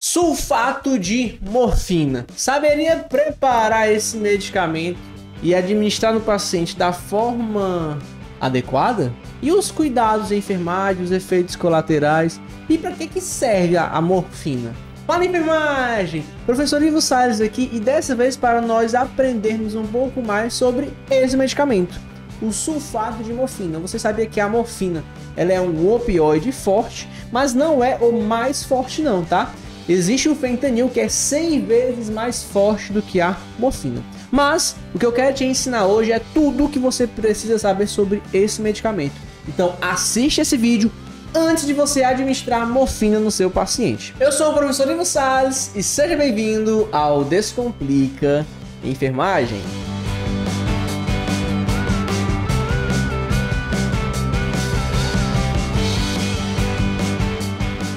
Sulfato de morfina. Saberia preparar esse medicamento e administrar no paciente da forma adequada? E os cuidados em enfermagem, os efeitos colaterais? E para que, que serve a, a morfina? Fala enfermagem! Professor Ivo Salles aqui e dessa vez para nós aprendermos um pouco mais sobre esse medicamento, o sulfato de morfina. Você sabia que a morfina ela é um opioide forte, mas não é o mais forte não, tá? Existe o fentanil que é 100 vezes mais forte do que a morfina. Mas o que eu quero te ensinar hoje é tudo o que você precisa saber sobre esse medicamento. Então assiste esse vídeo antes de você administrar morfina no seu paciente. Eu sou o professor Ivo Salles e seja bem-vindo ao Descomplica Enfermagem.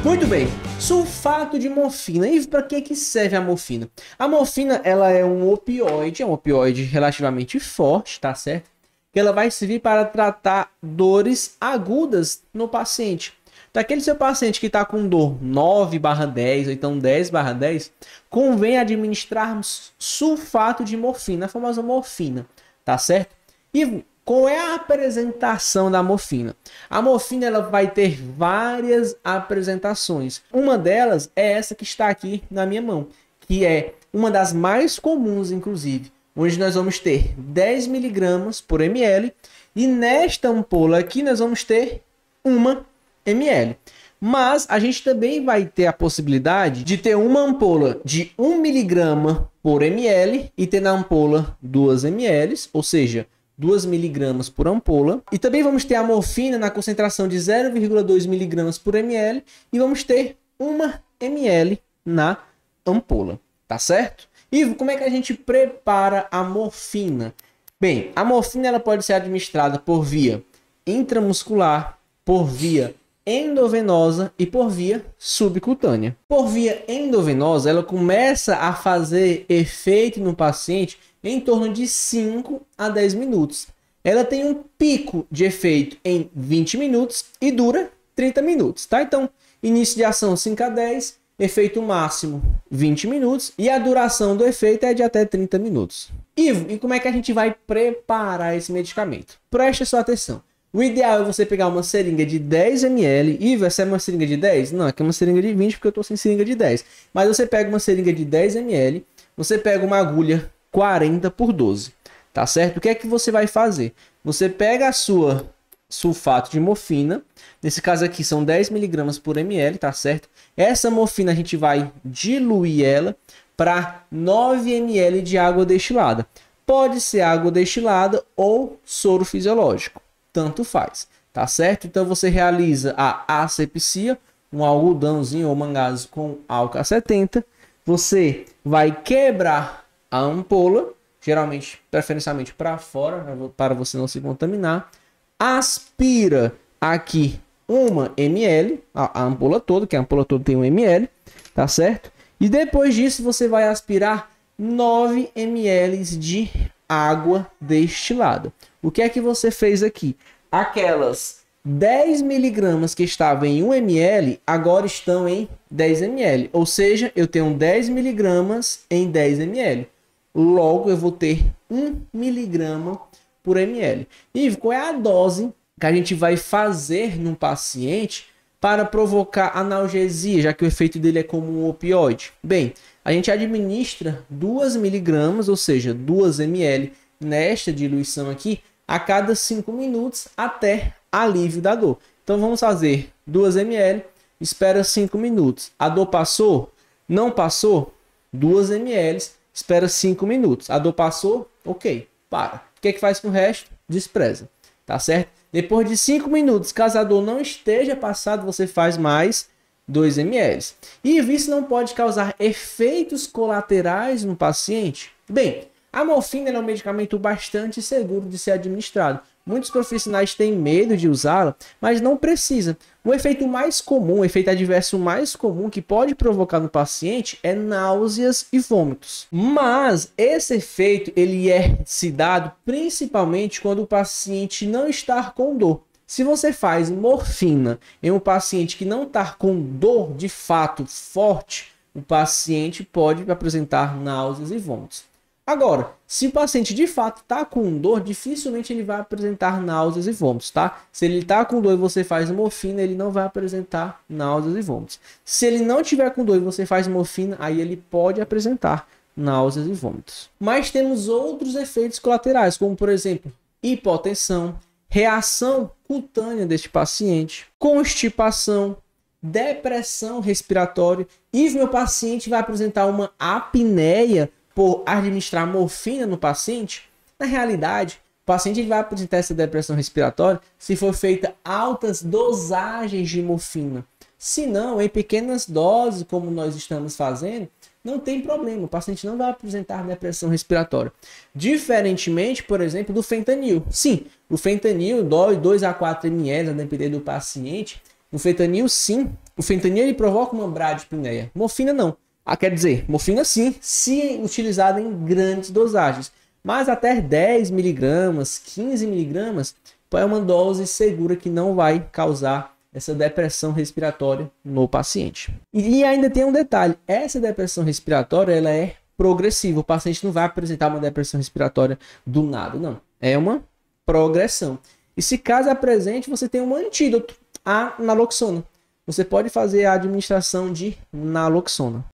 Muito bem, sulfato de morfina. E para que, que serve a morfina? A morfina ela é um opioide, é um opioide relativamente forte, tá certo? Que ela vai servir para tratar dores agudas no paciente. Daquele seu paciente que está com dor 9 barra 10 ou então 10 barra 10, convém administrarmos sulfato de morfina, a famosa morfina, tá certo? E qual é a apresentação da morfina? A morfina ela vai ter várias apresentações. Uma delas é essa que está aqui na minha mão, que é uma das mais comuns, inclusive, onde nós vamos ter 10 miligramas por ml e nesta ampola aqui nós vamos ter uma ml. Mas a gente também vai ter a possibilidade de ter uma ampola de 1 miligrama por ml e ter na ampola 2 ml, ou seja, 2 miligramas por ampola. E também vamos ter a morfina na concentração de 0,2 miligramas por ml e vamos ter 1 ml na ampola, tá certo? Ivo, como é que a gente prepara a morfina? Bem, a morfina ela pode ser administrada por via intramuscular, por via endovenosa e por via subcutânea. Por via endovenosa, ela começa a fazer efeito no paciente em torno de 5 a 10 minutos. Ela tem um pico de efeito em 20 minutos e dura 30 minutos, tá? Então, início de ação 5 a 10, efeito máximo 20 minutos e a duração do efeito é de até 30 minutos. Ivo, e como é que a gente vai preparar esse medicamento? Preste sua atenção. O ideal é você pegar uma seringa de 10 ml. Ivo, essa é uma seringa de 10? Não, aqui é uma seringa de 20 porque eu estou sem seringa de 10. Mas você pega uma seringa de 10 ml, você pega uma agulha 40 por 12. Tá certo? O que é que você vai fazer? Você pega a sua sulfato de morfina, nesse caso aqui são 10 miligramas por ml, tá certo? Essa morfina a gente vai diluir ela para 9 ml de água destilada. Pode ser água destilada ou soro fisiológico, tanto faz, tá certo? Então você realiza a asepsia, um algodãozinho ou mangazo com álcool 70. Você vai quebrar a ampola, geralmente, preferencialmente para fora, né, para você não se contaminar. Aspira aqui uma ml, a, a ampola toda, que a ampola toda tem um ml, tá certo? E depois disso você vai aspirar 9 ml de água destilada. O que é que você fez aqui? Aquelas 10 miligramas que estavam em 1 ml, agora estão em 10 ml. Ou seja, eu tenho 10 miligramas em 10 ml. Logo, eu vou ter 1 miligrama por ml. E qual é a dose que a gente vai fazer num paciente para provocar analgesia, já que o efeito dele é como um opioide? Bem, a gente administra 2 miligramas, ou seja, 2 ml nesta diluição aqui, a cada 5 minutos até alívio da dor. Então vamos fazer 2 ml, espera 5 minutos. A dor passou? Não passou? 2 ml, espera 5 minutos. A dor passou? Ok, para. O que é que faz com o resto? Despreza. Tá certo? Depois de 5 minutos, caso a dor não esteja passada, você faz mais 2 ml. E isso não pode causar efeitos colaterais no paciente? Bem, a morfina é um medicamento bastante seguro de ser administrado. Muitos profissionais têm medo de usá-la, mas não precisa. O efeito mais comum, o efeito adverso mais comum que pode provocar no paciente é náuseas e vômitos. Mas esse efeito ele é se dado principalmente quando o paciente não está com dor. Se você faz morfina em um paciente que não está com dor de fato forte, o paciente pode apresentar náuseas e vômitos. Agora, se o paciente de fato está com dor, dificilmente ele vai apresentar náuseas e vômitos, tá? Se ele está com dor e você faz morfina, ele não vai apresentar náuseas e vômitos. Se ele não tiver com dor e você faz morfina, aí ele pode apresentar náuseas e vômitos. Mas temos outros efeitos colaterais, como por exemplo, hipotensão, reação cutânea deste paciente, constipação, depressão respiratória e meu paciente vai apresentar uma apneia por administrar morfina no paciente, na realidade, o paciente vai apresentar essa depressão respiratória se for feita altas dosagens de morfina. Se não, em pequenas doses, como nós estamos fazendo, não tem problema, o paciente não vai apresentar depressão respiratória. Diferentemente, por exemplo, do fentanil. Sim, o fentanil dói 2 a 4 ml, a depender do paciente. O fentanil, sim, o fentanil ele provoca uma bradipneia. Morfina não. Ah, quer dizer, morfina sim, se utilizada em grandes dosagens, mas até 10 miligramas, 15 miligramas é uma dose segura que não vai causar essa depressão respiratória no paciente. E ainda tem um detalhe, essa depressão respiratória ela é progressiva, o paciente não vai apresentar uma depressão respiratória do nada, não. É uma progressão. E se caso apresente, você tem um antídoto, a naloxona. Você pode fazer a administração de naloxona.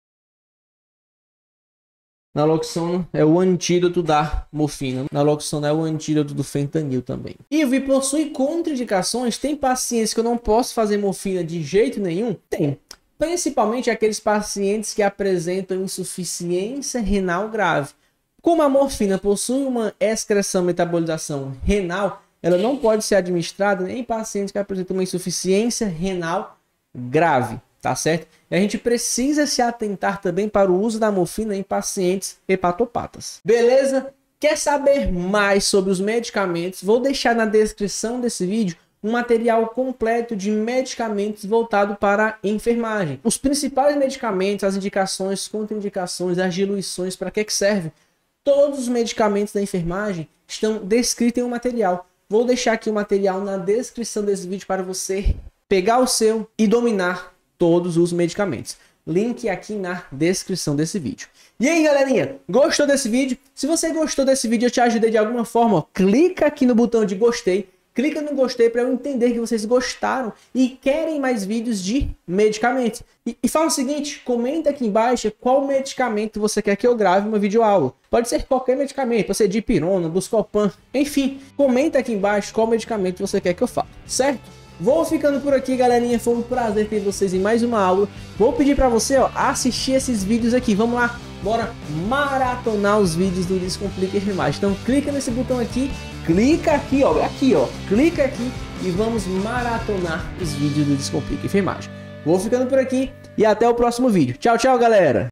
Naloxona é o antídoto da morfina. Naloxona é o antídoto do fentanil também. E vi possui contraindicações. Tem pacientes que eu não posso fazer morfina de jeito nenhum? Tem. Principalmente aqueles pacientes que apresentam insuficiência renal grave. Como a morfina possui uma excreção metabolização renal, ela não pode ser administrada em pacientes que apresentam uma insuficiência renal grave tá certo? E a gente precisa se atentar também para o uso da morfina em pacientes hepatopatas. Beleza? Quer saber mais sobre os medicamentos? Vou deixar na descrição desse vídeo um material completo de medicamentos voltado para a enfermagem. Os principais medicamentos, as indicações, contraindicações, as diluições, para que, que serve? Todos os medicamentos da enfermagem estão descritos em um material. Vou deixar aqui o material na descrição desse vídeo para você pegar o seu e dominar todos os medicamentos. Link aqui na descrição desse vídeo. E aí, galerinha, gostou desse vídeo? Se você gostou desse vídeo, eu te ajudei de alguma forma, ó, clica aqui no botão de gostei, clica no gostei para eu entender que vocês gostaram e querem mais vídeos de medicamentos. E, e fala o seguinte, comenta aqui embaixo qual medicamento você quer que eu grave uma videoaula. Pode ser qualquer medicamento, pode ser dipirona, buscopan, enfim, comenta aqui embaixo qual medicamento você quer que eu faça, certo? Vou ficando por aqui, galerinha. Foi um prazer ter vocês em mais uma aula. Vou pedir para você ó, assistir esses vídeos aqui. Vamos lá, bora maratonar os vídeos do Descomplica Enfermagem. Então clica nesse botão aqui, clica aqui, ó, aqui, ó, clica aqui e vamos maratonar os vídeos do Descomplica Enfermagem. Vou ficando por aqui e até o próximo vídeo. Tchau, tchau, galera!